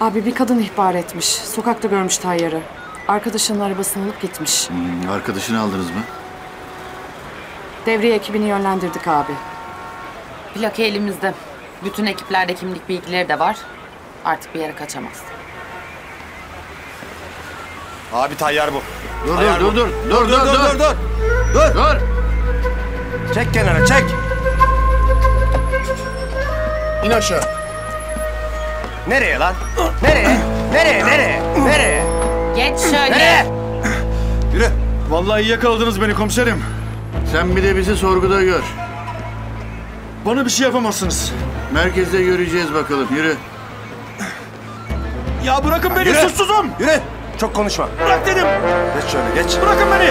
Abi bir kadın ihbar etmiş. Sokakta görmüş Tayyar'ı. Arkadaşının arabasını alıp gitmiş. Hmm, arkadaşını aldınız mı? Devriye ekibini yönlendirdik abi. Plaka elimizde. Bütün ekiplerde kimlik bilgileri de var. Artık bir yere kaçamaz. Abi tayyar bu. Dur Tayyar dur bu. dur dur dur dur dur. dur. Dur. Dur. Çek kenara çek. İn aşağı. Nereye lan? Nereye? Nereye? Nereye? Nereye? Geç şöyle. Nereye? Yürü. Vallahi yakaladınız beni komiserim. Sen bir de bizi sorguda gör. Bana bir şey yapamazsınız. Merkezde göreceğiz bakalım. Yürü. Ya bırakın beni Yürü. suçsuzum. Yürü. Çok konuşma. Bırak dedim. Geç şöyle geç. Bırakın beni.